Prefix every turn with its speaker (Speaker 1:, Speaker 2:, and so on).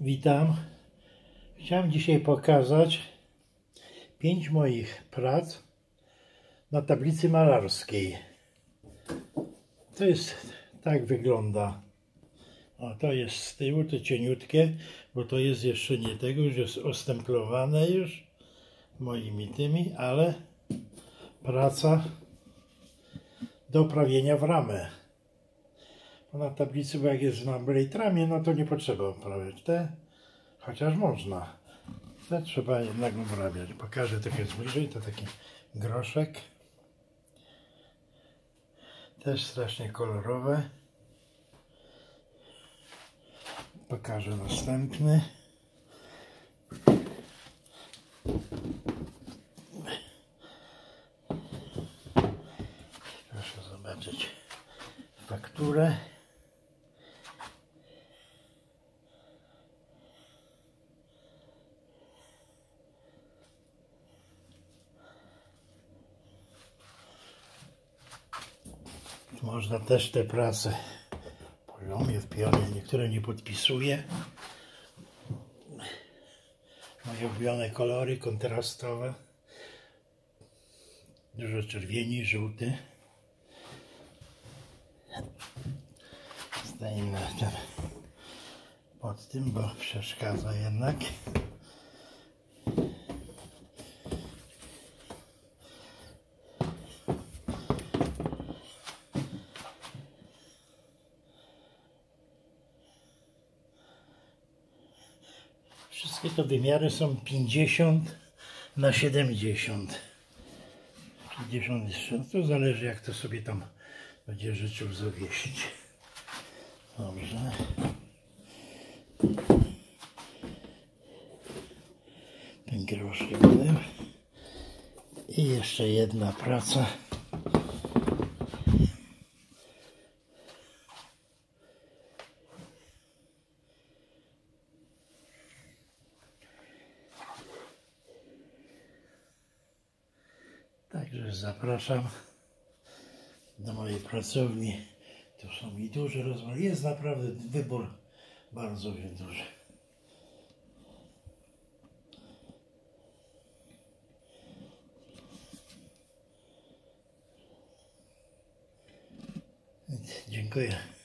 Speaker 1: Witam. Chciałem dzisiaj pokazać pięć moich prac na tablicy malarskiej. To jest, tak wygląda. O, to jest z tyłu, to cieniutkie, bo to jest jeszcze nie tego, już jest ostemplowane już moimi tymi, ale praca do prawienia w ramę. Na tablicy, bo jak jest na blejtramie, no to nie potrzeba oprawiać te, chociaż można. Te trzeba jednak obrabiać. Pokażę trochę bliżej, to taki groszek. Też strasznie kolorowe. Pokażę następny. Proszę zobaczyć fakturę. Można też te prace poziomie, w pionie, niektóre nie podpisuję. Moje ulubione kolory kontrastowe. Dużo czerwieni, żółty. Stajemy na tym, pod tym, bo przeszkadza jednak. Wszystkie to wymiary są 50 na 70. 50 jeszcze, to zależy jak to sobie tam będzie życzył zawiesić. Dobrze. Ten groszek. I jeszcze jedna praca. Także zapraszam do mojej pracowni. Tu są i duże rozmiary. Jest naprawdę wybór bardzo duży. Dziękuję.